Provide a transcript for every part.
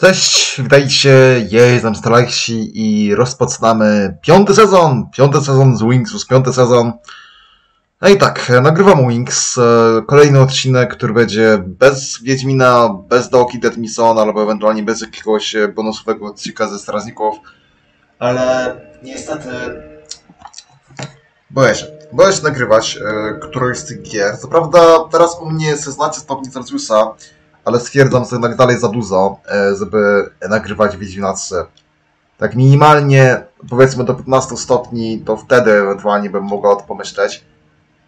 Cześć, witajcie, jestem Stalaksi i rozpoczynamy piąty sezon, piąty sezon z Wings, piąty sezon. No i tak, nagrywam Wings, e, kolejny odcinek, który będzie bez Wiedźmina, bez Doki Dead Mission, albo ewentualnie bez jakiegoś bonusowego odcinka ze strażników. Ale niestety boję się, boję się nagrywać e, którąś z tych gier. Co prawda teraz u mnie jest 16 stopni Celsjusza, ale stwierdzam, że jednak dalej za dużo, e, żeby nagrywać Wiedźmina 3. Tak minimalnie, powiedzmy do 15 stopni, to wtedy ewentualnie bym mogła o to pomyśleć.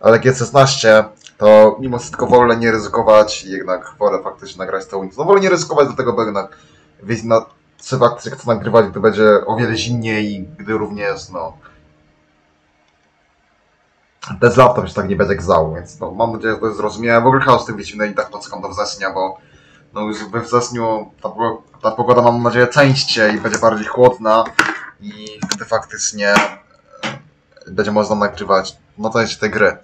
Ale jak jest 16, to mimo wszystko wolę nie ryzykować jednak wolę faktycznie nagrać to Wings. No wolę nie ryzykować do tego, bo jednak Wiedźmina 3 faktycznie chcę nagrywać, gdy będzie o wiele zimniej, gdy również, no... Bez laptop się tak nie będzie grzał, więc no, mam nadzieję, że to jest zrozumiałe. W ogóle chaos z tym Wiedźminem i tak poczekam do września, bo no już we wrześniu ta, ta pogoda mam nadzieję częściej będzie bardziej chłodna i wtedy faktycznie e, będzie można nagrywać no część tej gry.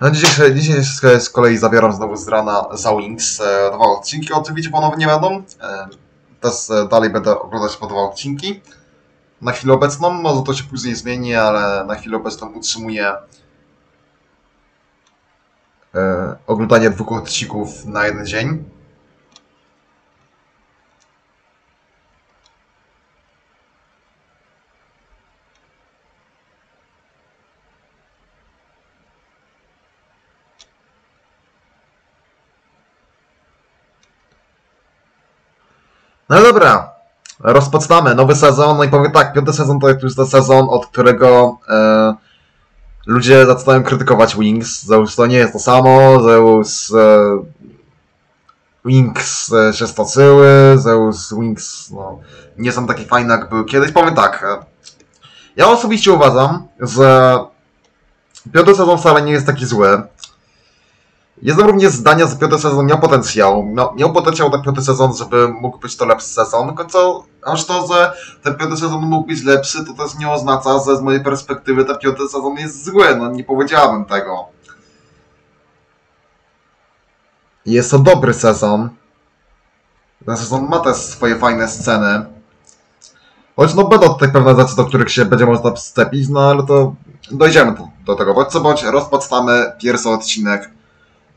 No dzisiaj się z kolei zabieram znowu z rana za Wings. E, Dwa odcinki oczywiście ponownie będą. E, Też e, dalej będę oglądać po dwa odcinki. Na chwilę obecną, może to się później zmieni, ale na chwilę obecną utrzymuję e, oglądanie dwóch odcinków na jeden dzień. No dobra, rozpoczynamy nowy sezon. No i powiem tak, piąty sezon to jest już ten sezon, od którego e, ludzie zaczynają krytykować Wings. Zeus to nie jest to samo, Zeus e, Wings e, się stoczyły, Zeus Wings no, nie są takie fajne jak były kiedyś. Powiem tak, e, ja osobiście uważam, że piąty sezon wcale nie jest taki zły. Jestem również zdania, że piąty sezon miał potencjał. Miał, miał potencjał na piąty sezon, żeby mógł być to lepszy sezon. Tylko co, aż to, że ten piąty sezon mógł być lepszy, to też nie oznacza, że z mojej perspektywy ten piąty sezon jest zły. No nie powiedziałabym tego. Jest to dobry sezon. Ten sezon ma też swoje fajne sceny. Choć no będą tutaj pewne rzeczy, do których się będzie można przyczepić, no ale to dojdziemy do, do tego. Bądź co bądź, rozpoczynamy pierwszy odcinek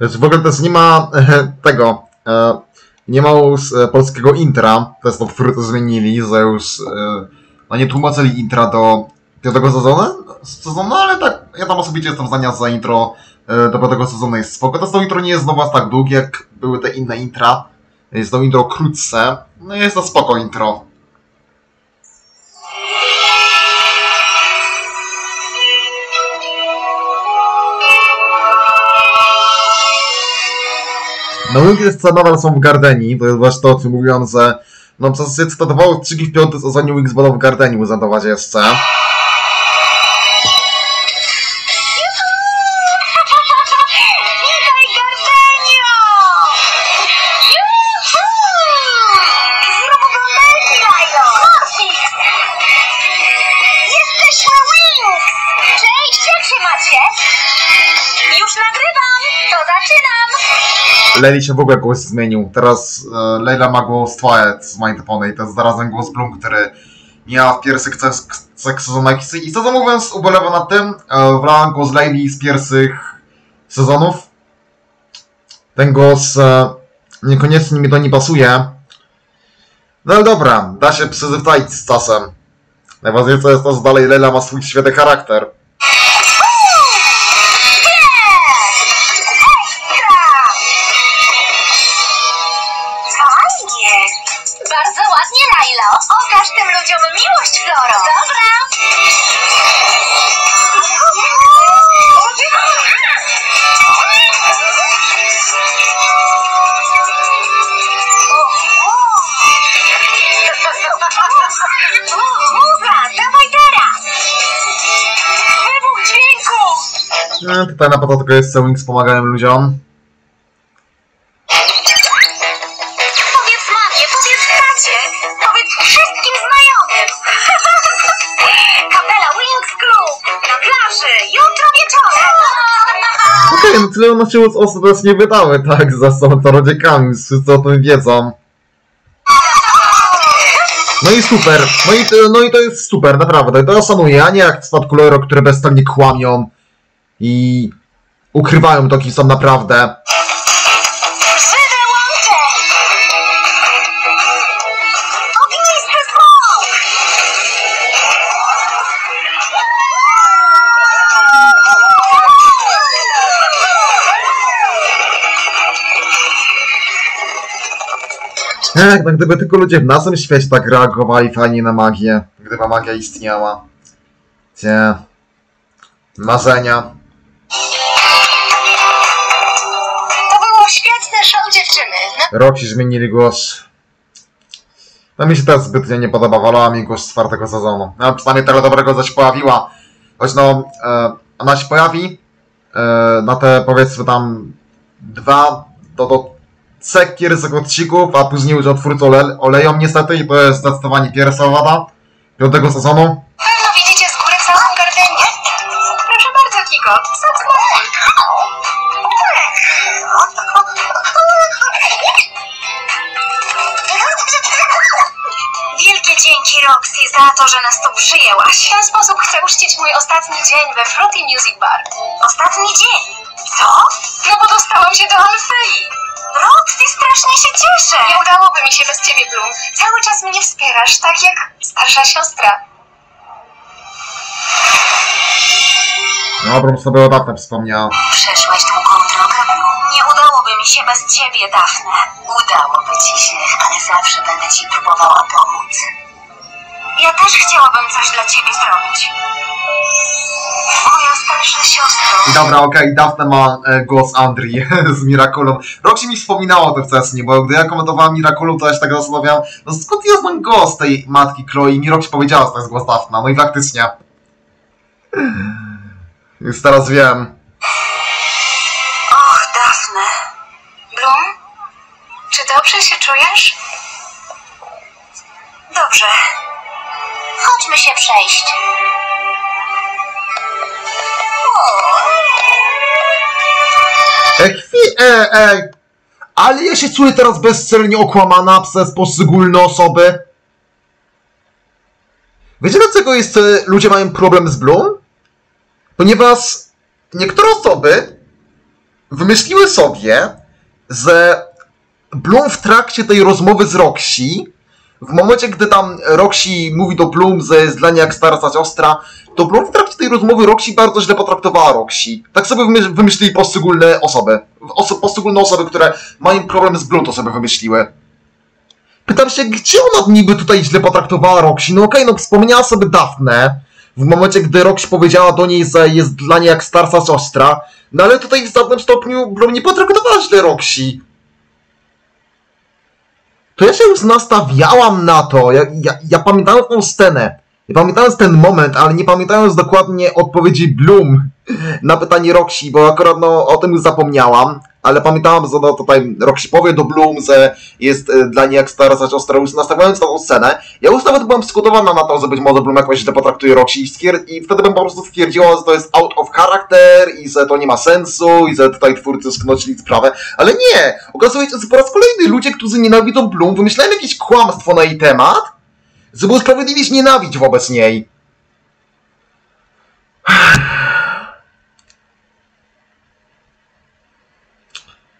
W ogóle też nie ma e, tego. E, nie ma już e, polskiego intra. To jest to, które to zmienili, że już no nie tłumaczyli intra do piątego sezonu, sezonu, ale tak, ja tam osobiście jestem zdania za intro do piątego sezonu jest spoko. To, to intro nie jest znowu aż tak długie, jak były te inne intra. Jest to intro krótsze. No jest to spoko intro. No Wings nadal są w Gardeni, to jest właśnie to, o czym mówiłem, że no w zasadzie cytowało odcinki w piąty sezonie Wings będą w Gardeni uznawać jeszcze. Się? Już nagrywam, to zaczynam! Leli się w ogóle głos zmienił. Teraz e, Leila ma głos Twilight z Mind Pony, to jest zarazem głos Bloom, który miała w pierwszych trzech sezonach. I szczerze mówiąc, ubolewam nad tym. E, Wlałem głos Leili z pierwszych sezonów. Ten głos e, niekoniecznie mi to nie pasuje. No ale dobra, da się przyzwyczaić z czasem. Najważniejsze jest to, że dalej Leila ma swój świetny charakter. Tutaj na początku jest Sewing z pomagają ludziom. Powiedz mamie, powiedz tacie, powiedz wszystkim znajomym. Kapela Wings Club na plaży jutro wieczorem. Okej, no tyle na siłę osób nas nie wydały, tak, za są czarodziejkami, wszyscy o tym wiedzą. No i super, no i, to- no i to jest super, naprawdę, to ja szanuję, a nie jak Spadkulero, które bezstronnie kłamią i ukrywają to, kim są naprawdę. Tak, no gdyby tylko ludzie w naszym świecie tak reagowali fajnie na magię, gdyby magia istniała. Gdzie... Marzenia. Roki zmienili głos. No mi się też zbytnio nie podoba, wolała mi głos czwartego sezonu. No przynajmniej tyle dobrego coś pojawiła. Choć no, e, ona się pojawi e, na te powiedzmy tam dwa do, do trzech pierwszych odcinków, a później już otwórcy ole, oleją niestety i to jest zdecydowanie pierwsza wada piątego sezonu. Za to, że nas tu przyjęłaś. W ten sposób chcę uczcić mój ostatni dzień we Fruity Music Bar. Ostatni dzień? Co? No bo dostałam się do Alfei. Roxy, strasznie się cieszę. Nie udałoby mi się bez ciebie, Bloom. Cały czas mnie wspierasz, tak jak starsza siostra. Bym sobie o dawno wspomniał. Przeszłaś długą drogę, Bloom. Nie udałoby mi się bez ciebie, Dafne. Udałoby ci się, ale zawsze będę ci próbowała pomóc. Ja też chciałabym coś dla ciebie zrobić. Moja starsza siostra. Dobra, okej, Daphne ma e, głos Andrii z Miraculum. Roxy mi wspominała to wcześniej, bo gdy ja komentowałem Miraculum, to ja się tak zastanawiałem, no skąd ja znam głos tej matki Chloe? I mi Roxy powiedziała, że to jest głos Daphne, no i faktycznie. Już teraz wiem. Och, Dafne. Bloom? Czy dobrze się czujesz? Dobrze. Chodźmy się przejść. E, chwi, e, e, ale ja się czuję teraz bezcelnie okłamana przez poszczególne osoby. Wiecie dlaczego jest, e, ludzie mają problem z Bloom? Ponieważ niektóre osoby wymyśliły sobie, że Bloom w trakcie tej rozmowy z Roxy, w momencie, gdy tam Roxy mówi do Bloom, że jest dla niej jak starsza siostra, to Bloom w trakcie tej rozmowy Roxy bardzo źle potraktowała Roxy. Tak sobie wymy- wymyślili poszczególne osoby. Oso- poszczególne osoby, które mają problem z Bloom, to sobie wymyśliły. Pytam się, gdzie ona niby tutaj źle potraktowała Roxy? No okej, no wspomniała sobie Daphne, w momencie, gdy Roxy powiedziała do niej, że jest dla niej jak starsza siostra, no ale tutaj w żadnym stopniu Bloom nie potraktowała źle Roxy. To ja się już nastawiałam na to, ja, ja, ja pamiętałem tą scenę, ja pamiętając ten moment, ale nie pamiętając dokładnie odpowiedzi Bloom na pytanie Roxy, bo akurat no, o tym już zapomniałam, ale pamiętałam, że no, tutaj Roxy powie do Bloom, że jest e, dla niej jak starsza siostra, już nastawiając na tą scenę, ja już nawet byłam skutowana na to, że być może Bloom jakoś źle potraktuje Roxy i, i wtedy bym po prostu stwierdziła, że to jest out of character i że to nie ma sensu i że tutaj twórcy sknocili sprawę, ale nie! Okazuje się, że po raz kolejny ludzie, którzy nienawidzą Bloom, wymyślają jakieś kłamstwo na jej temat, żeby usprawiedliwić nienawiść wobec niej.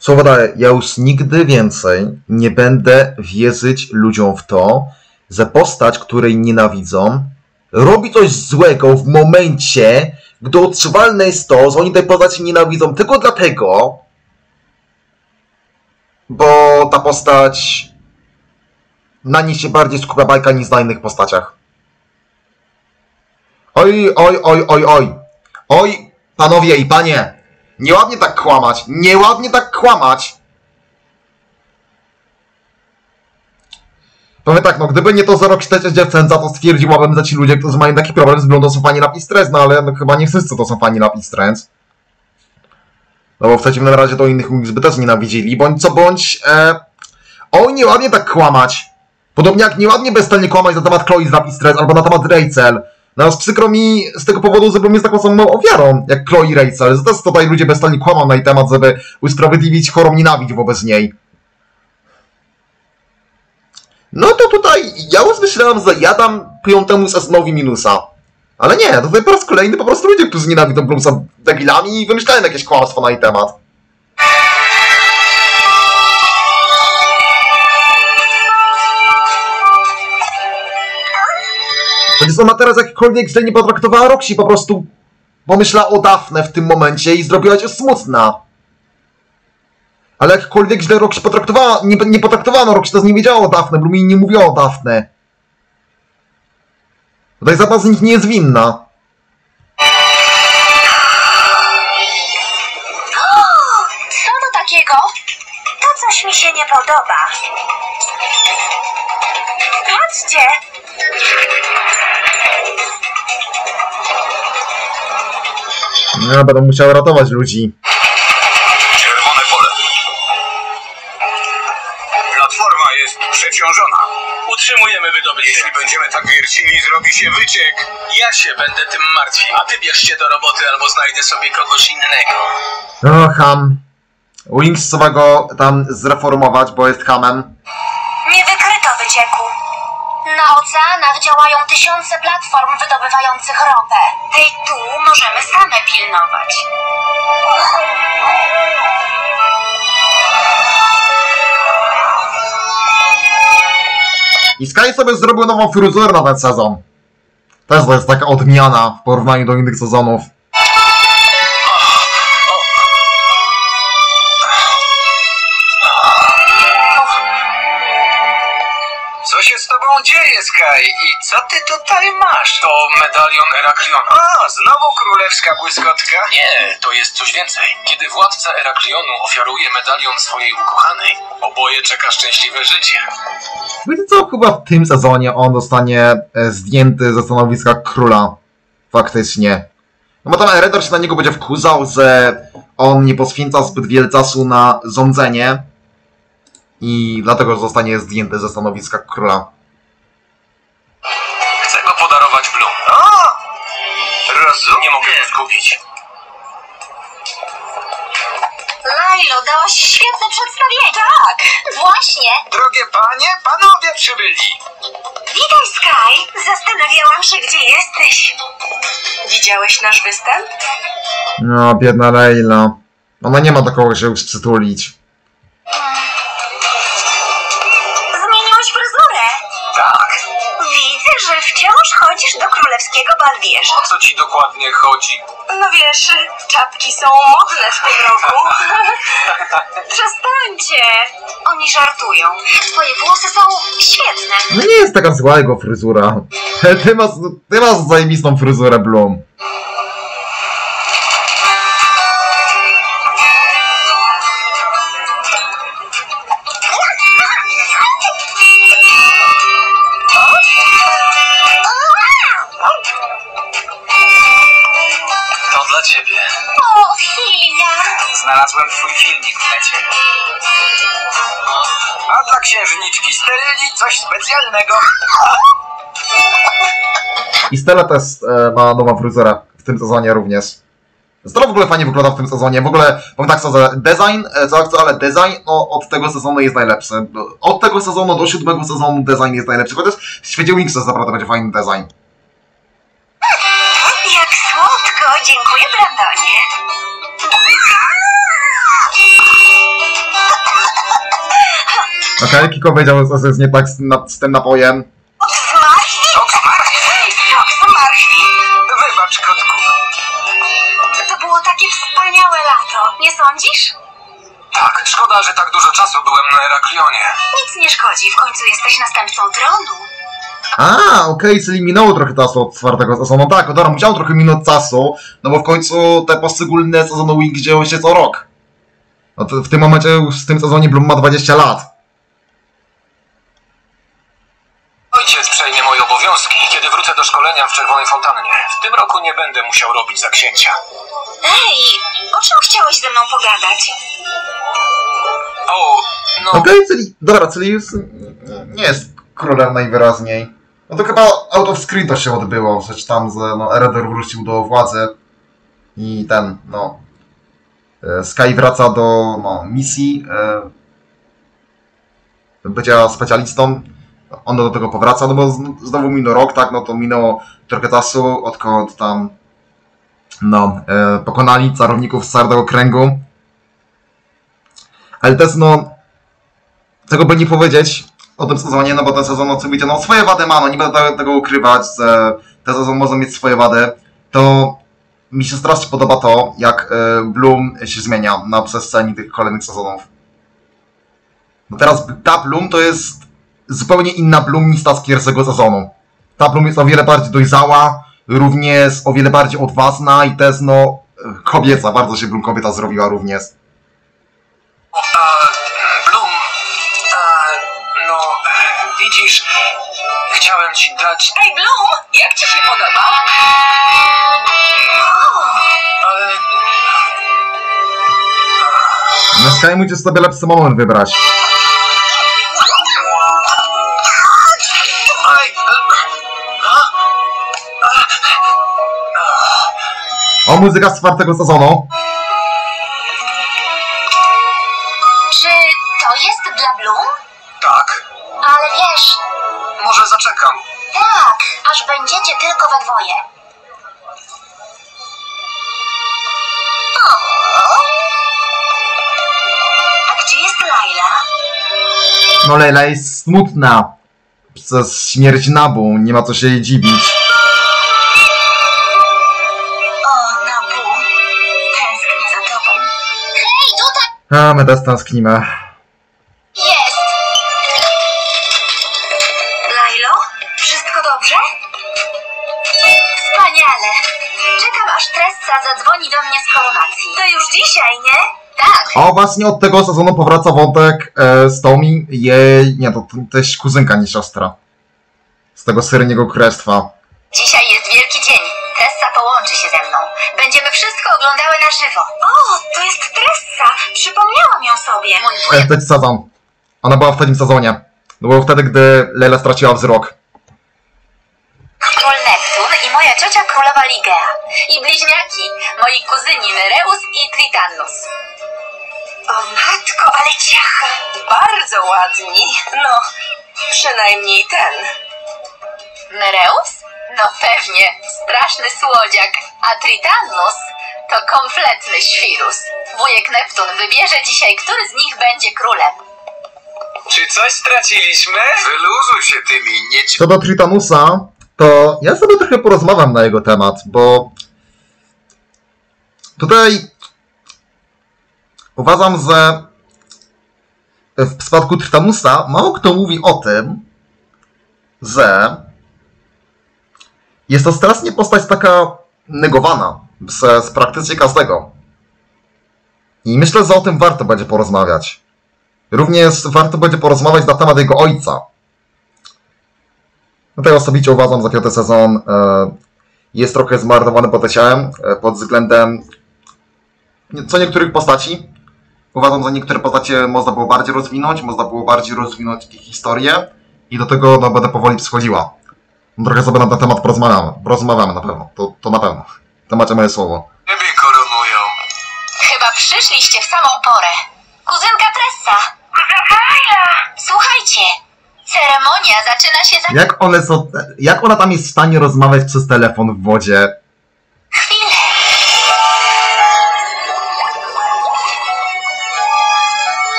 Słowo daję, ja już nigdy więcej nie będę wierzyć ludziom w to, że postać, której nienawidzą, robi coś złego w momencie, gdy odczuwalne jest to, że oni tej postaci nienawidzą tylko dlatego, bo ta postać na niej się bardziej skupia bajka niż na innych postaciach. Oj, oj, oj, oj, oj. Oj, panowie i panie. Nieładnie tak kłamać. Nieładnie tak kłamać. Powiem tak, no gdyby nie to 0,4 dziewczęca, to stwierdziłabym, że ci ludzie, którzy mają taki problem z wyglądem są fani Lapis Trends, no ale no, chyba nie wszyscy to są fani Lapis Trends. No bo w przeciwnym razie to innych by też nienawidzili, bądź co bądź, e... oj, nieładnie tak kłamać. Podobnie jak nieładnie bezczelnie kłamać na temat Chloe z Lapis Trends albo na temat Rachel. No przykro mi z tego powodu, że jest taką samą ofiarą jak Chloe Rachel. Że też tutaj ludzie bezczelnie kłamą na jej temat, żeby usprawiedliwić chorą nienawiść wobec niej. No to tutaj ja już myślałem, że ja dam piątemu sezonowi minusa. Ale nie, tutaj po raz kolejny po prostu ludzie, którzy nienawidzą Bloomsa debilami i wymyślają jakieś kłamstwo na jej temat. Przecież ona teraz jakkolwiek źle nie potraktowała Roxy, po prostu pomyślała o Daphne w tym momencie i zrobiła cię smutna. Ale jakkolwiek źle Roxy potraktowała, nie, nie potraktowano Roxy, to nie wiedziała o Daphne, Blumi nie mówiła o Daphne. Tutaj żadna z nich nie jest winna. Co to takiego? To coś mi się nie podoba. Patrzcie! No, będą musiały ratować ludzi. Czerwone pole. Platforma jest przeciążona. Utrzymujemy wydobycie. Jeśli będziemy tak wiercili, zrobi się wyciek. Ja się będę tym martwił, a ty bierz się do roboty albo znajdę sobie kogoś innego. O, ham. Wings trzeba go tam zreformować, bo jest hamem. Nie wykryto wycieku. Na oceanach działają tysiące platform wydobywających ropę. Tej tu możemy same pilnować. I Sky sobie zrobił nową fryzurę na ten sezon. Też to jest taka odmiana w porównaniu do innych sezonów. Ty tutaj masz? To medalion Erakliona. A, znowu królewska błyskotka? Nie, to jest coś więcej. Kiedy władca Eraklionu ofiaruje medalion swojej ukochanej, oboje czeka szczęśliwe życie. Wiecie co, chyba w tym sezonie on zostanie e, zdjęty ze stanowiska króla. Faktycznie. No bo tam Eredor się na niego będzie wkurzał, że on nie poświęca zbyt wiele czasu na rządzenie i dlatego zostanie zdjęty ze stanowiska króla. Świetne przedstawienie. Tak, właśnie. Drogie panie, panowie przybyli. Witaj, Sky. Zastanawiałam się, gdzie jesteś. Widziałeś nasz występ? No, biedna Leila. Ona nie ma do kogo się już przytulić. Zmieniłaś fryzurę. Tak. Widzę, że wciąż chodzisz do królewskiego balwierza. O co ci dokładnie chodzi? No wiesz, czapki są modne w tym roku. Przestańcie. Oni żartują. Twoje włosy są świetne. No nie jest taka zła jego fryzura. Ty masz, ty masz zajebistą fryzurę, Bloom. Znalazłem twój filmik w necie. A dla księżniczki Sterli coś specjalnego. I Stella też e, ma nową fryzurę w tym sezonie również. Stella w ogóle fajnie wygląda w tym sezonie. W ogóle, powiem tak szczerze, design, e, co co, ale design no, od tego sezonu jest najlepszy. Od tego sezonu do siódmego sezonu design jest najlepszy. Chociaż w świecie Wingsa naprawdę będzie fajny design. Okej, Kiko wiedział, co jest nie tak z, na, z tym napojem. Zmarszwi. Wybacz, kotku. To było takie wspaniałe lato. Nie sądzisz? Tak, szkoda, że tak dużo czasu byłem na Heraklionie. Nic nie szkodzi, w końcu jesteś następcą tronu. A, okej, czyli minęło trochę czasu od czwartego sezonu. No tak, no dobra, musiało trochę minąć czasu, no bo w końcu te poszczególne sezony Wings dzieją się co rok. No to w tym momencie już w tym sezonie Bloom ma 20 lat. Ojciec przejmie moje obowiązki, kiedy wrócę do szkolenia w Czerwonej Fontannie. W tym roku nie będę musiał robić za księcia. Ej, o czym chciałeś ze mną pogadać? O, no... Okej, czyli, dobra, czyli już nie jest królem najwyraźniej. No to chyba out of screen to się odbyło, przecież tam, że no, Eredor wrócił do władzy i ten, no, e, Sky wraca do no, misji e, bycia specjalistą, on do tego powraca, no bo znowu minął rok, tak, no to minęło trochę czasu, odkąd tam no, e, pokonali czarowników z Czarnego Kręgu. Ale też, no, tego by nie powiedzieć o tym sezonie, no bo ten sezon oczywiście no, swoje wady ma, no nie będę tego- tego ukrywać, że ten sezon może mieć swoje wady, to mi się strasznie podoba to, jak e, Bloom się zmienia na przestrzeni tych kolejnych sezonów. No teraz ta Bloom to jest zupełnie inna Bloom niż ta z pierwszego sezonu. Ta Bloom jest o wiele bardziej dojrzała, również o wiele bardziej odważna i też no kobieca, bardzo się Bloom kobieta zrobiła również. A, no, widzisz, chciałem ci dać, Ej, Bloom, jak ci się podoba? ale... Na Sky musisz sobie lepszy moment wybrać. Muzyka z czwartego sezonu. Czy to jest dla Bloom? tak, Ale wiesz, może zaczekam. tak, aż będziecie tylko we dwoje. O. A gdzie jest Laila? No Leila jest smutna. Przez śmierć Nabu, nie ma co się jej dziwić. A, my też tęsknimy. jest! Lailo, wszystko dobrze? Wspaniale. Czekam, aż Tressa zadzwoni do mnie z koronacji. To już dzisiaj, nie? Tak. O, właśnie od tego sezonu powraca wątek e, z Tomi. Jej, nie, to, to też kuzynka, nie siostra. Z tego Syryniego Królestwa. Dzisiaj jest wielki dzień. Tressa połączy się ze mną. Będziemy wszystko oglądały na żywo. O, to jest Tressa. Przypomniałam ją sobie. Mój wujek trzeci sezon. Ona była w trzecim sezonie. To było wtedy, gdy Leila straciła wzrok. król Neptun i moja ciocia królowa Ligea. I bliźniaki, moi kuzyni Nereus i Tritannus. O matko, ale ciacha. Bardzo ładni. No, przynajmniej ten. Nereus? No pewnie, straszny słodziak. A Tritannus to kompletny świrus. Wujek Neptun wybierze dzisiaj, który z nich będzie królem. Czy coś straciliśmy? Wyluzuj się tymi nieci... Co do Tritanusa, to ja sobie trochę porozmawiam na jego temat, bo tutaj uważam, że w przypadku Tritanusa mało kto mówi o tym, że jest to strasznie postać taka negowana przez praktycznie każdego. I myślę, że o tym warto będzie porozmawiać. Również warto będzie porozmawiać na temat jego ojca, Tutaj osobiście uważam, że piąty sezon e, jest trochę zmarnowany potencjałem e, pod względem co niektórych postaci. Uważam, że niektóre postacie można było bardziej rozwinąć, można było bardziej rozwinąć ich historię i do tego no, będę powoli przychodziła. No, trochę sobie na ten temat porozmawiamy. Porozmawiamy na pewno. To, to na pewno. To macie moje słowo. Ciebie koronują. Chyba przyszliście w samą porę. Kuzynka Tressa. Kuzynka. Słuchajcie, ceremonia zaczyna się za Jak one są, jak ona tam jest w stanie rozmawiać przez telefon w wodzie?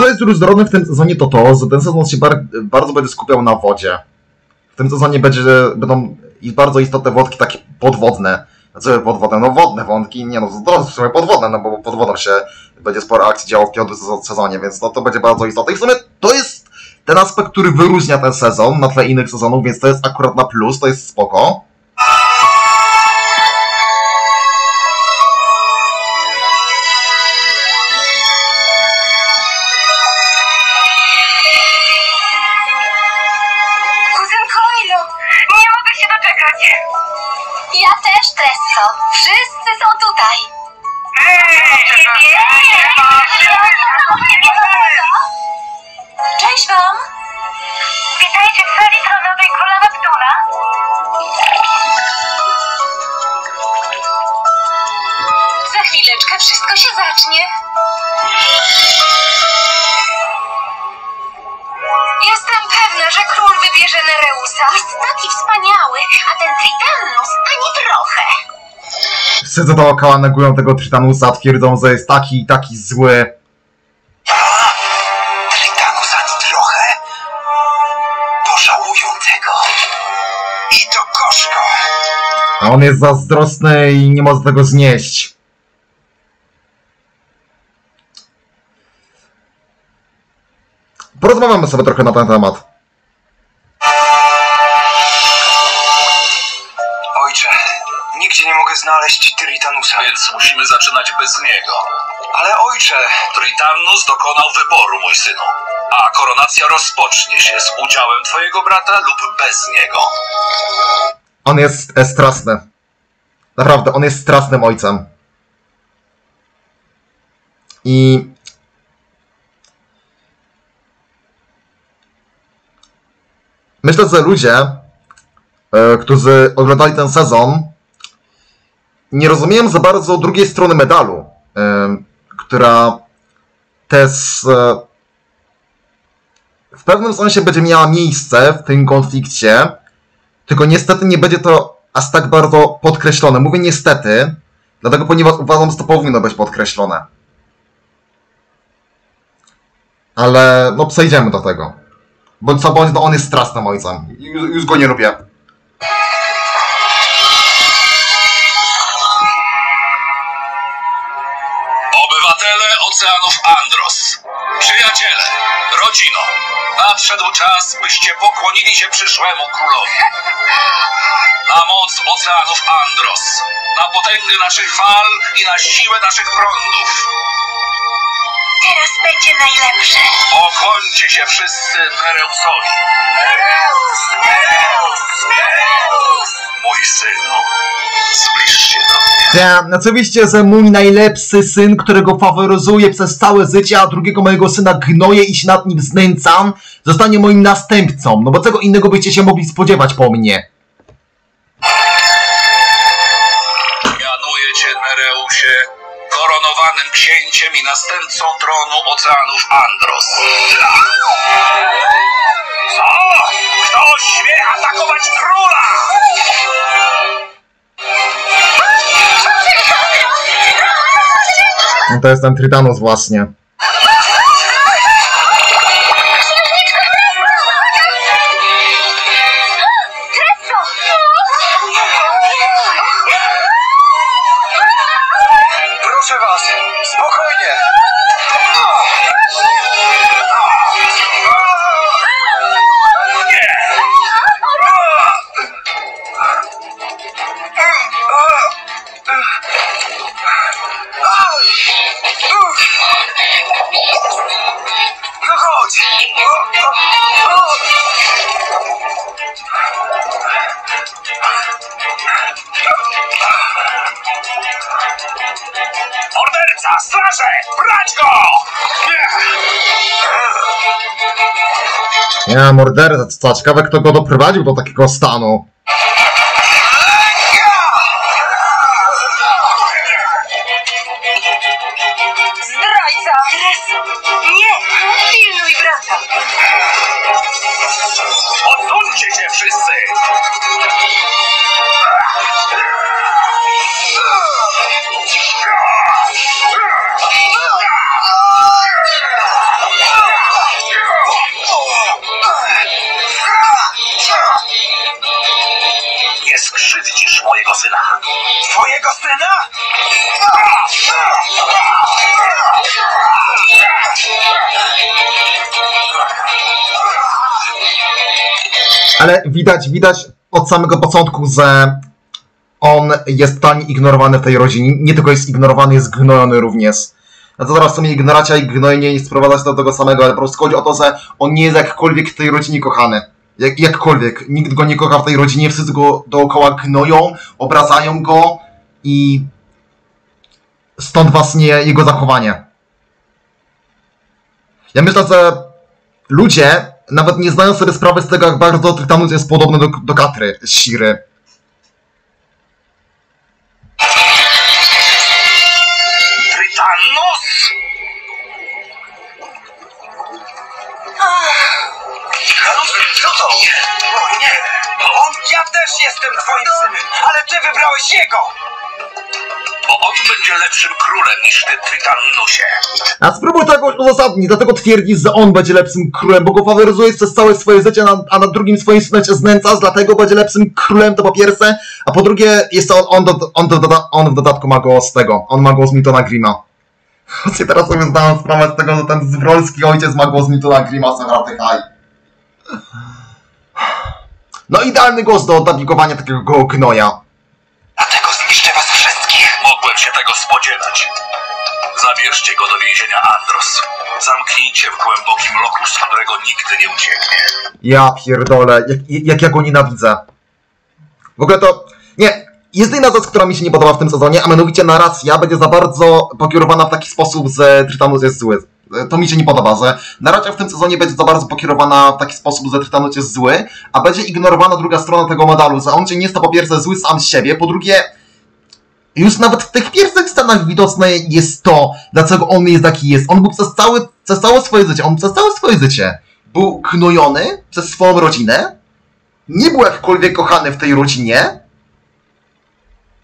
Co jest różnorodne w tym sezonie, to to, że ten sezon się bar bardzo będzie skupiał na wodzie. W tym sezonie będzie, będą bardzo istotne wątki takie podwodne. Znaczy podwodne, no wodne wątki, nie no, w sumie podwodne, no bo pod wodą się będzie sporo akcji działo w piątym sezon- sezonie, więc no to będzie bardzo istotne. I w sumie to jest ten aspekt, który wyróżnia ten sezon na tle innych sezonów, więc to jest akurat na plus, to jest spoko. Wszyscy dookoła negują tego Tritanusa, twierdzą, że jest taki i taki zły. Tritanus ani trochę. Pożałują tego. I to gorzko. A on jest zazdrosny i nie może tego znieść. Porozmawiamy sobie trochę na ten temat. Więc musimy zaczynać bez niego. Ale ojcze, Tritannus dokonał wyboru, mój synu. A koronacja rozpocznie się z udziałem twojego brata lub bez niego. On jest straszny. Naprawdę, on jest strasznym ojcem. I. Myślę, że ludzie, e, którzy oglądali ten sezon, nie rozumieją za bardzo drugiej strony medalu, która też e, w pewnym sensie będzie miała miejsce w tym konflikcie, tylko niestety nie będzie to aż tak bardzo podkreślone. Mówię niestety, dlatego ponieważ uważam, że to powinno być podkreślone. Ale no przejdziemy do tego. Bądź co bądź, no on jest strasznym ojcem. Już, już go nie lubię. Oceanów Andros, przyjaciele, rodzino, nadszedł czas, byście pokłonili się przyszłemu królowi. Na moc Oceanów Andros, na potęgę naszych fal i na siłę naszych prądów. Teraz będzie najlepsze. Pokłońcie się wszyscy Nereusowi. Nereus! Nereus! Nereus! Mój synu, zbliż się do mnie. Ja, oczywiście, że mój najlepszy syn, którego faworyzuję przez całe życie, a drugiego mojego syna gnoję i się nad nim znęcam, zostanie moim następcą. No bo czego innego byście się mogli spodziewać po mnie? Mianuję cię, Nereusie, koronowanym księciem i następcą tronu Oceanów Andros. Co? Kto śmie atakować króla? No to jest ten Trytanus właśnie. Ja, morderca, ciekawe kto go doprowadził do takiego stanu. Widać, widać od samego początku, że on jest totalnie ignorowany w tej rodzinie. Nie tylko jest ignorowany, jest gnojony również. No to zaraz w sumie ignoracja i gnojenie nie sprowadza się do tego samego, ale po prostu chodzi o to, że on nie jest jakkolwiek w tej rodzinie kochany. Jak, jakkolwiek. Nikt go nie kocha w tej rodzinie, wszyscy go dookoła gnoją, obracają go i stąd właśnie jego zachowanie. Ja myślę, że ludzie nawet nie zdają sobie sprawy z tego, jak bardzo Trytanus jest podobny do, do Katry Siry. Trytanus? Co to? Nie! On, ja też jestem twoim synem, ale ty wybrałeś jego! On będzie lepszym królem niż ty, Trytanusie. A spróbuj to jakoś uzasadnić, dlatego twierdzisz, że on będzie lepszym królem, bo go faworyzujesz przez całe swoje życie, a na drugim swoim synem się znęcasz, dlatego będzie lepszym królem, to po pierwsze, a po drugie, jest on, on, do, on, do, on w dodatku ma głos tego, on ma głos Miltona Grima. Właśnie teraz sobie zdałem sprawę z tego, że ten zwrolski ojciec ma głos Miltona Grima, Sewraty High. No idealny głos do dubbingowania takiego gnoja. Dlatego zniszczę was wszystkich! Mogłem się tego spodziewać. Zabierzcie go do więzienia Andros. Zamknijcie w głębokim loku, z którego nigdy nie ucieknie. Ja pierdolę, jak, jak ja go nienawidzę. W ogóle to. Nie, jest jedna rzecz, która mi się nie podoba w tym sezonie, a mianowicie narracja będzie za bardzo pokierowana w taki sposób, że Trytanus jest zły. To mi się nie podoba, że narracja w tym sezonie będzie za bardzo pokierowana w taki sposób, że Trytanus jest zły, a będzie ignorowana druga strona tego medalu, że on cię nie jest to po pierwsze zły sam z siebie, po drugie już nawet w tych pierwszych scenach widoczne jest to, dlaczego on jest jaki jest. On był przez, cały, przez całe swoje życie, on przez całe swoje życie był knojony przez swoją rodzinę, nie był jakkolwiek kochany w tej rodzinie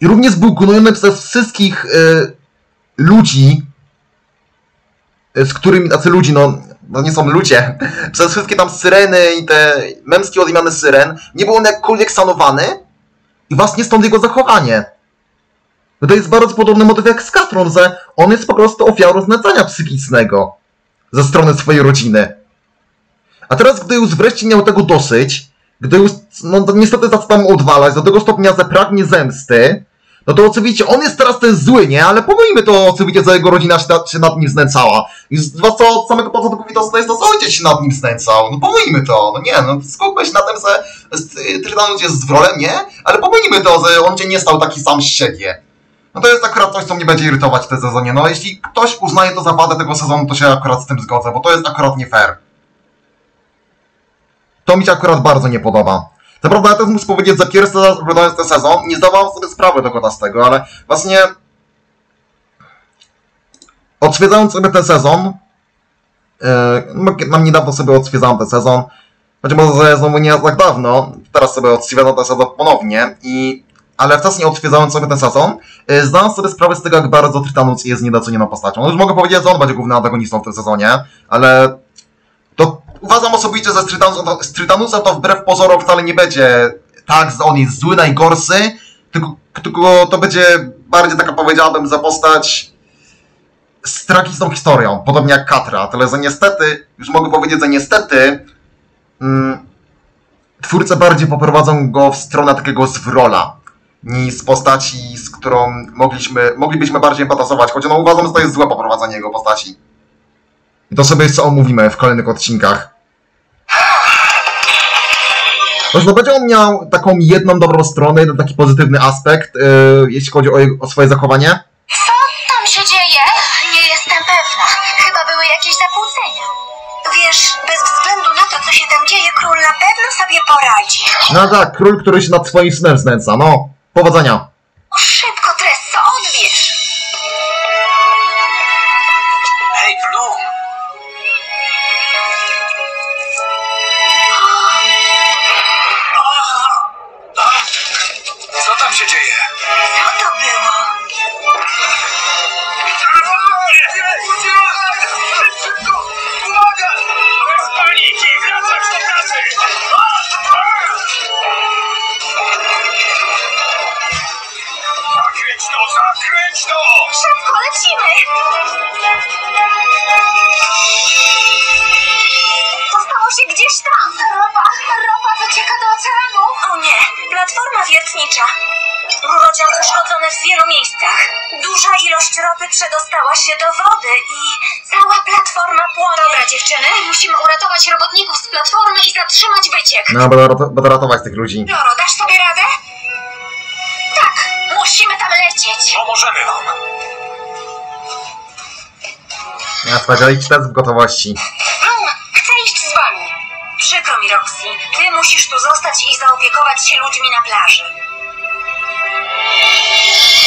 i również był gnojony przez wszystkich y, ludzi, y, z którymi, tacy ludzi, no, no nie są ludzie, przez wszystkie tam syreny i te męskie odmiany syren, nie był on jakkolwiek sanowany i właśnie stąd jego zachowanie. No to jest bardzo podobny motyw jak z Katrą, że on jest po prostu ofiarą znęcania psychicznego ze strony swojej rodziny. A teraz, gdy już wreszcie miał tego dosyć, gdy już, no to niestety zaczął odwalać, do tego stopnia, że pragnie zemsty, no to oczywiście on jest teraz ten zły, nie? Ale pomijmy to oczywiście, że jego rodzina się, się nad nim znęcała. I zwłaszcza od samego początku widoczne jest to, że ojciec się nad nim znęcał. No pomijmy to, no nie, no skupmy się na tym, że y, Trytanus jest zwrolem, nie? Ale pomijmy to, że on cię nie stał taki sam z siebie. No to jest akurat coś, co mnie będzie irytować w tym sezonie. No jeśli ktoś uznaje to za wadę tego sezonu, to się akurat z tym zgodzę, bo to jest akurat nie fair. To mi się akurat bardzo nie podoba. Co prawda ja też muszę powiedzieć, że pierwszy raz oglądając ten sezon, nie zdawałem sobie sprawy do z tego, ale właśnie odświedzając sobie ten sezon, yy, mam niedawno sobie odświedzałem ten sezon, choć może znowu nie tak dawno, teraz sobie odświedzam ten sezon ponownie i ale wcześniej odświedzając sobie ten sezon, yy, zdałem sobie sprawę z tego, jak bardzo Trytanus jest niedocenioną postacią. No już mogę powiedzieć, że on będzie głównym antagonistą w tym sezonie, ale to uważam osobiście, że z Trytanusem, to, wbrew pozorom wcale nie będzie tak, on jest zły, najgorszy, tylko, tylko to będzie bardziej taka powiedziałbym za postać z tragiczną historią, podobnie jak Katra, tyle że niestety, już mogę powiedzieć, że niestety mm, twórcy bardziej poprowadzą go w stronę takiego zwrola niż z postaci, z którą mogliśmy, moglibyśmy bardziej empatazować, choć no uważam, że to jest złe poprowadzenie jego postaci. I to sobie jeszcze omówimy w kolejnych odcinkach. Zresztą będzie on miał taką jedną dobrą stronę, jeden taki pozytywny aspekt, yy, jeśli chodzi o, jego, o swoje zachowanie. Co tam się dzieje? Nie jestem pewna. Chyba były jakieś zakłócenia. Wiesz, bez względu na to, co się tam dzieje, król na pewno sobie poradzi. No tak, król, który się nad swoim snem znęca, no. 波波造鸟。Ilość ropy przedostała się do wody i cała platforma płonie. Dobra, dziewczyny, musimy uratować robotników z platformy i zatrzymać wyciek. No, będę, rato- będę ratować tych ludzi. Loro, dasz sobie radę? Tak, musimy tam lecieć. Pomożemy wam. Ja sprawdzić test w gotowości. Bloom, chcę iść z wami. Przykro mi, Roxy. Ty musisz tu zostać i zaopiekować się ludźmi na plaży.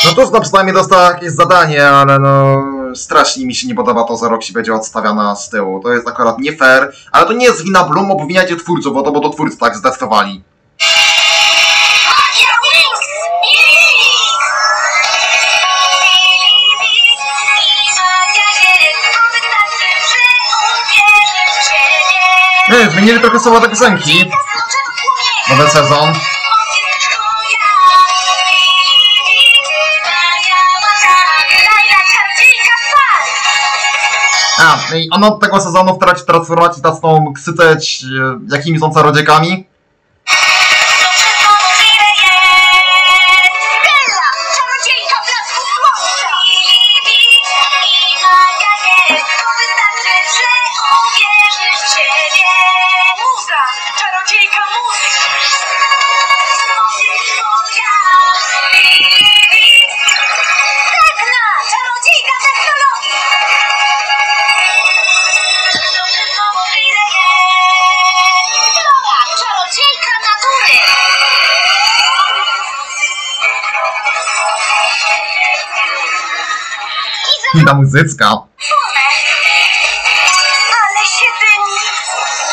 No to no, przynajmniej dostała jakieś zadanie, ale no strasznie mi się nie podoba to, że Roxy będzie odstawiana z tyłu. To jest akurat nie fair, ale to nie jest wina Bloom, obwiniajcie twórców, bo to, bo to twórcy tak zdecydowali. Zmienili trochę słowa do piosenki. Nowy sezon. A, i ona od tego sezonu w trakcie transformacji zaczną ksyteć e, jakimi są czarodziejkami. Muzycka. One. Ale się dymi.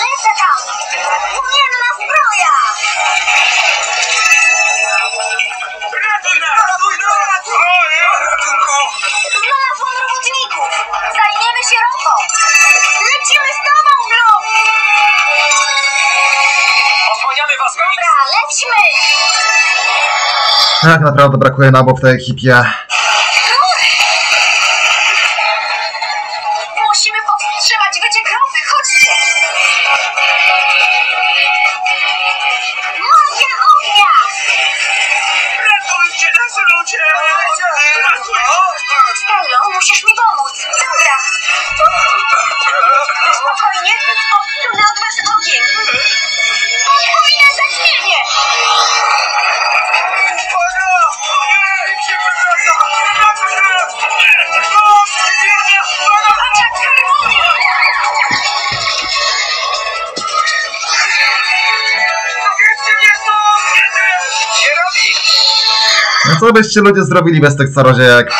Lecę tam. Płomienna zbroja. Znalazłam robotników. Zajmiemy się ropą. Lecimy z tobą, Blue. Osłaniamy was! Dobra, lećmy. Tak naprawdę brakuje nabów w tej ekipie. Co byście ludzie zrobili bez tych czarodziejek?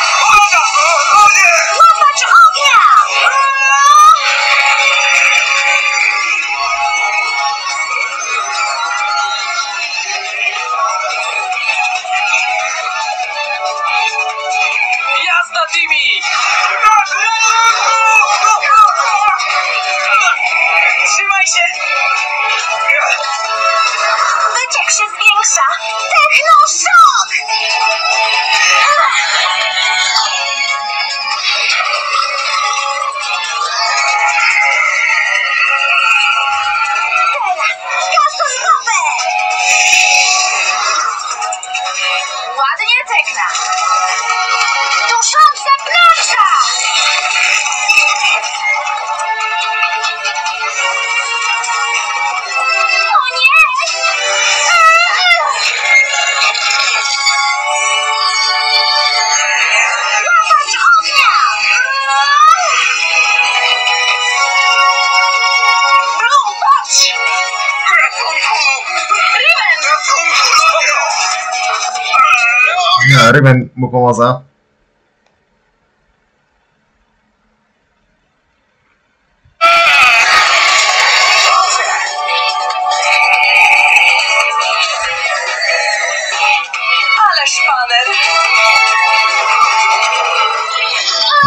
Nie, Ryben mu pomoże.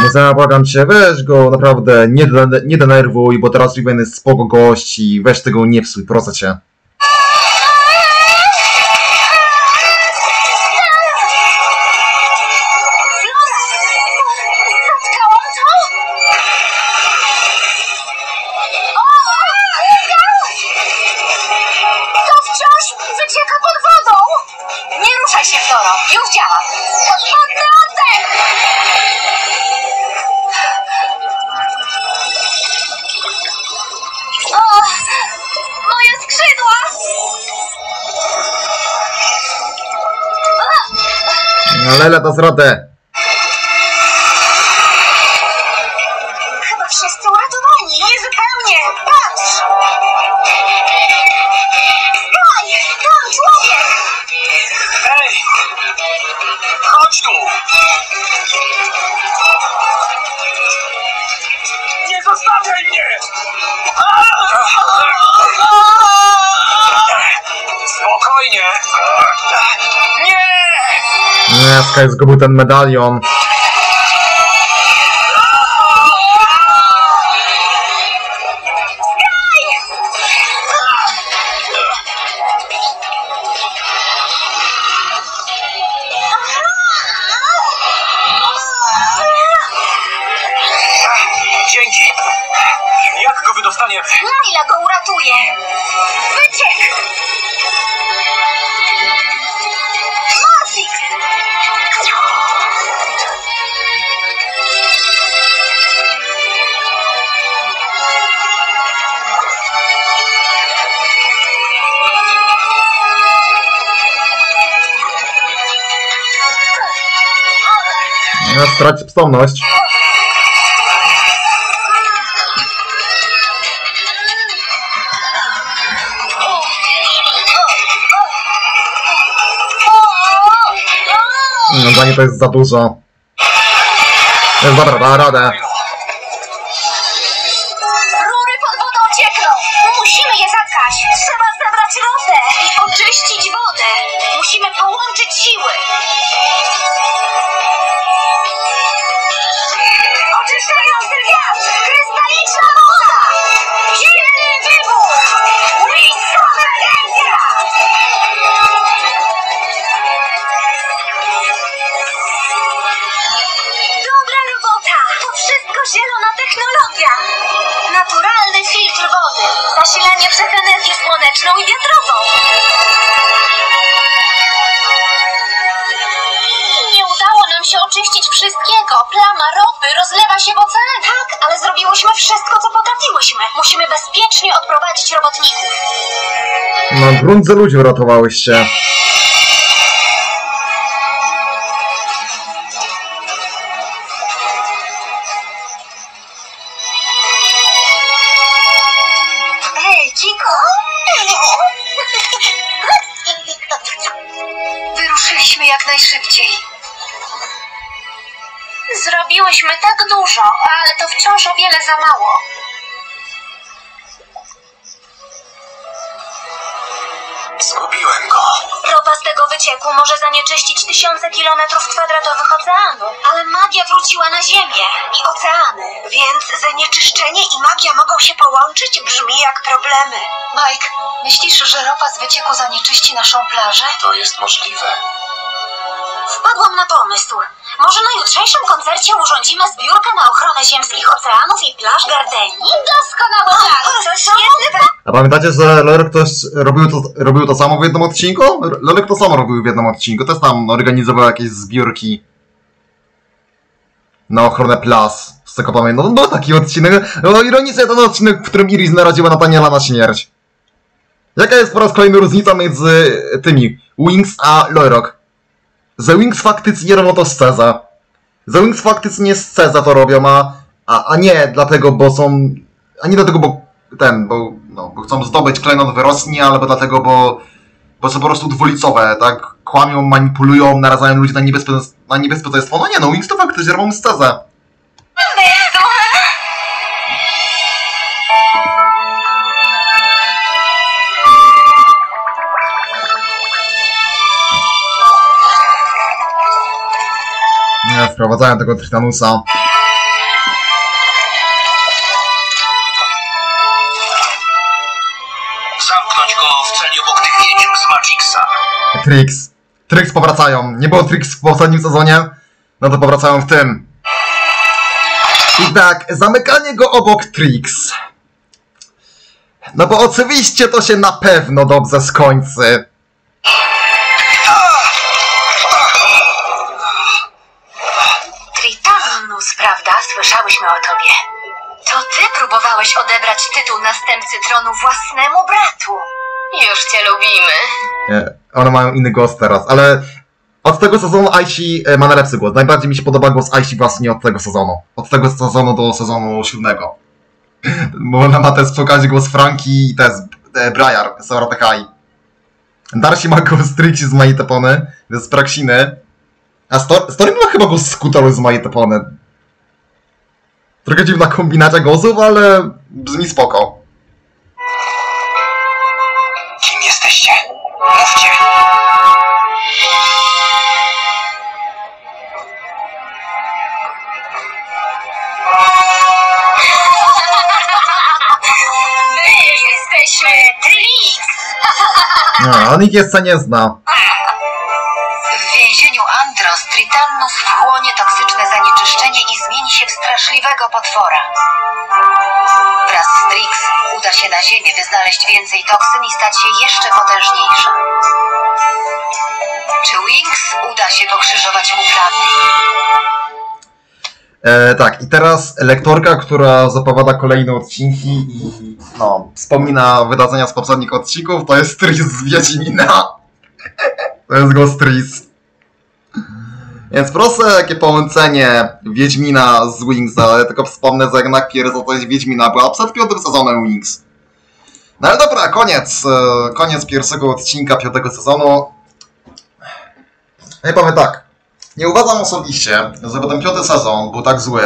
Muzea, błagam cię, weź go naprawdę, nie, nie denerwuj, bo teraz Riven jest spoko gość i weź tego nie psuj, proszę cię. Hazrada Nie, Sky zgubił ten medalion. Przytomność. No dla niej to jest za dużo. Dobra, da radę. Zasilanie przez energię słoneczną i wiatrową. Nie udało nam się oczyścić wszystkiego. Plama ropy rozlewa się w oceanie. Tak, ale zrobiłyśmy wszystko, co potrafiłyśmy. Musimy bezpiecznie odprowadzić robotników. No grunt za ludzi uratowałyście. Zrobiłyśmy tak dużo, ale to wciąż o wiele za mało. Zgubiłem go. Ropa z tego wycieku może zanieczyścić tysiące kilometrów kwadratowych oceanu, ale magia wróciła na Ziemię i oceany. Więc zanieczyszczenie i magia mogą się połączyć? Brzmi jak problemy. Mike, myślisz, że ropa z wycieku zanieczyści naszą plażę? To jest możliwe. Wpadłam na pomysł. Może na jutrzejszym koncercie urządzimy zbiórkę na ochronę ziemskich oceanów i plaż Gardeni? Doskonały plan! Świetny! A pamiętacie, że Lorek też robił to, robił to samo w jednym odcinku? Lorek to samo robił w jednym odcinku. Też tam organizował jakieś zbiórki na ochronę plas. Z tego pamiętam. No był taki odcinek. No ironicznie ten odcinek, w którym Iris naraziła Nataniela na śmierć. Jaka jest po raz kolejny różnica między tymi Wings a Lorok? The Wings faktycznie robią to z Ceza. The Wings faktycznie z Ceza to robią, a, a, a nie dlatego, bo są... A nie dlatego, bo ten, bo, no, bo chcą zdobyć klejnot wyrosnie, albo dlatego, bo, bo są po prostu dwulicowe, tak? Kłamią, manipulują, narażają ludzi na, niebezpie- na niebezpieczeństwo. No nie no, Wings to faktycznie robią z Ceza. Wprowadzają tego Tritanusa. Zamknąć go w celi obok tych wiedźm z Magixa. Trix. Trix powracają. Nie było Trix w poprzednim sezonie, no to powracają w tym. I tak, zamykanie go obok Trix. No bo oczywiście to się na pewno dobrze skończy. Słyszałyśmy o tobie. To ty próbowałeś odebrać tytuł następcy tronu własnemu bratu. Już cię lubimy. Nie, one mają inny głos teraz, ale Od tego sezonu Aishi e, ma najlepszy głos. Najbardziej mi się podoba głos Aishi właśnie od tego sezonu. Od tego sezonu do sezonu siódmego. Bo ona ma też przy okazji głos Franki i też e, Briar, Sora Takai. Darcy ma głos Trixie z Maitepony, z Praxiny. A Sto- Story ma chyba głos Skutoru z Maitepony. Trochę dziwna kombinacja głosów, ale brzmi spoko. Kim jesteście? Mówcie. My jesteśmy Trix! On ich jeszcze nie zna. W więzieniu Tritannus wchłonie toksyczne zanieczyszczenie i zmieni się w straszliwego potwora. Wraz z Trix uda się na Ziemię, by znaleźć więcej toksyn i stać się jeszcze potężniejszym. Czy Wings uda się pokrzyżować mu plany? E, tak, i teraz lektorka, która zapowiada kolejne odcinki i no, wspomina wydarzenia z poprzednich odcinków, to jest Tris z Wiedźmina. To jest głos Tris. Więc proszę, jakie połączenie Wiedźmina z Wings, ale tylko wspomnę, że jednak pierwsza część Wiedźmina była przed piątym sezonem Wings. No ale dobra, koniec, e, koniec pierwszego odcinka piątego sezonu. Ja powiem tak, nie uważam osobiście, że ten piąty sezon był tak zły,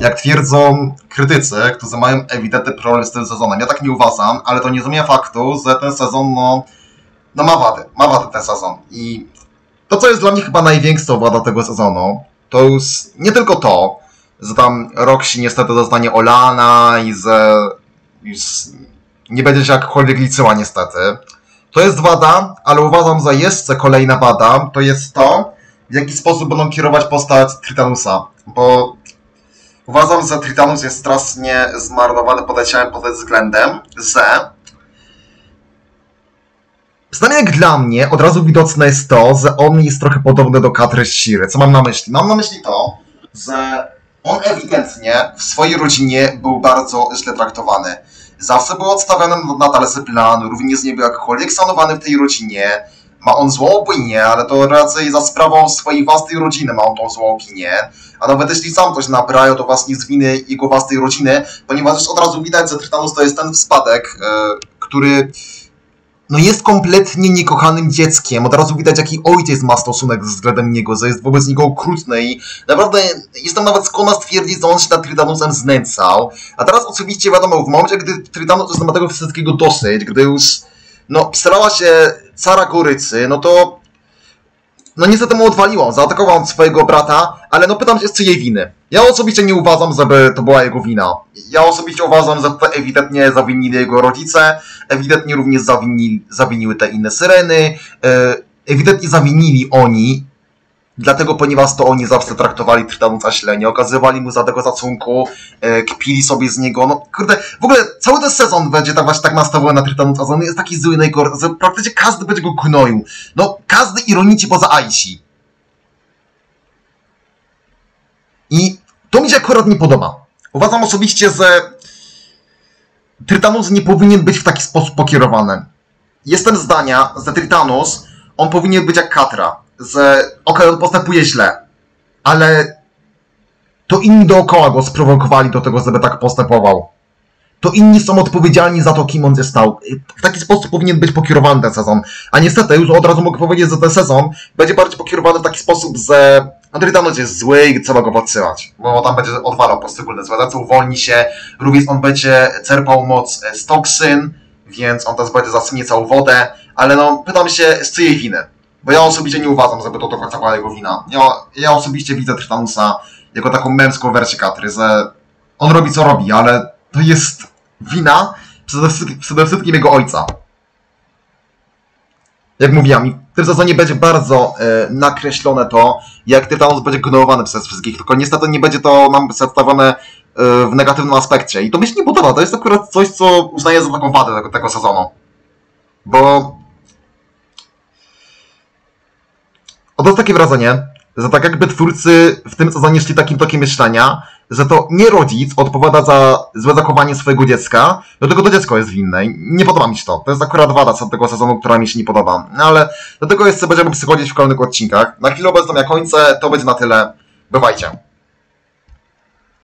jak twierdzą krytycy, którzy mają ewidentny problem z tym sezonem. Ja tak nie uważam, ale to nie zmienia faktu, że ten sezon, no, no ma wady. Ma wady ten sezon. I to, co jest dla mnie chyba największą wadą tego sezonu, to już nie tylko to, że tam Roxy niestety zostanie olana i że już nie będzie się jakkolwiek liczyła niestety. To jest wada, ale uważam, że jeszcze kolejna wada to jest to, w jaki sposób będą kierować postać Tritanusa. Bo uważam, że Tritanus jest strasznie zmarnowany pod tym względem, że Przynajmniej jak dla mnie, od razu widoczne jest to, że on jest trochę podobny do Katry Shiry. Co mam na myśli? Mam na myśli to, że on ewidentnie w swojej rodzinie był bardzo źle traktowany. Zawsze był odstawiony na talerze planu, również nie był jakkolwiek szanowany w tej rodzinie. Ma on złą opinię, ale to raczej za sprawą swojej własnej rodziny ma on tą złą opinię. A nawet jeśli sam coś nabrają, to właśnie z winy jego własnej rodziny, ponieważ już od razu widać, że Tritanus to jest ten spadek, e, który no jest kompletnie niekochanym dzieckiem. Od razu widać, jaki ojciec ma stosunek względem niego, że jest wobec niego okrutny i naprawdę jestem nawet skłonna stwierdzić, że on się nad Tritanusem znęcał. A teraz oczywiście wiadomo, w momencie, gdy Tritanus już ma tego wszystkiego dosyć, gdy już no, starała się cara Gorycy, no to no niestety mu odwaliło, zaatakował on swojego brata, ale no pytam się, z czyjej winy. Ja osobiście nie uważam, żeby to była jego wina. Ja osobiście uważam, że to ewidentnie zawinili jego rodzice, ewidentnie również zawinili, zawiniły te inne syreny, e, ewidentnie zawinili oni, dlatego ponieważ to oni zawsze traktowali Trytanusa źle, nie okazywali mu za tego szacunku, e, kpili sobie z niego, no kurde, w ogóle cały ten sezon będzie tak właśnie tak nastawiony na Trytanusa, że on jest taki zły, najgorszy, że praktycznie każdy będzie go gnoił. No, każdy ironicznie poza Aishi. I to mi się akurat nie podoba. Uważam osobiście, że Trytanus nie powinien być w taki sposób pokierowany. Jestem zdania, że Trytanus, on powinien być jak Katra, że okej, on postępuje źle, ale to inni dookoła go sprowokowali do tego, żeby tak postępował. To inni są odpowiedzialni za to, kim on się stał. W taki sposób powinien być pokierowany ten sezon. A niestety, już od razu mogę powiedzieć, że ten sezon będzie bardziej pokierowany w taki sposób, że Andrytanus jest zły i trzeba go podsyłać. Bo tam będzie odwalał poszczególne zwiadowce, uwolni się, również on będzie czerpał moc z toksyn, więc on też będzie zasmiecał wodę, ale no, pytam się, z czyjej winy? Bo ja osobiście nie uważam, żeby to końca była jego wina. Ja, ja osobiście widzę Trytanusa jako taką męską wersję Katry, że on robi co robi, ale to jest wina przede wszystkim, przede wszystkim jego ojca. Jak mówiłem, w tym sezonie będzie bardzo e, nakreślone to, jak Tytanus będzie gnowany przez wszystkich, tylko niestety nie będzie to nam przedstawione e, w negatywnym aspekcie. I to mi się nie podoba, to jest akurat coś, co uznaję za taką wadę tego, tego sezonu. Bo Odnoszę takie wrażenie, że tak jakby twórcy w tym sezonie szli takim tokiem myślenia, że to nie rodzic odpowiada za złe zachowanie swojego dziecka, do tego to dziecko jest winne. Nie podoba mi się to. To jest akurat wada tego sezonu, która mi się nie podoba. No ale do tego jeszcze będziemy przychodzić w kolejnych odcinkach. Na chwilę obecną ja kończę, to będzie na tyle. Bywajcie.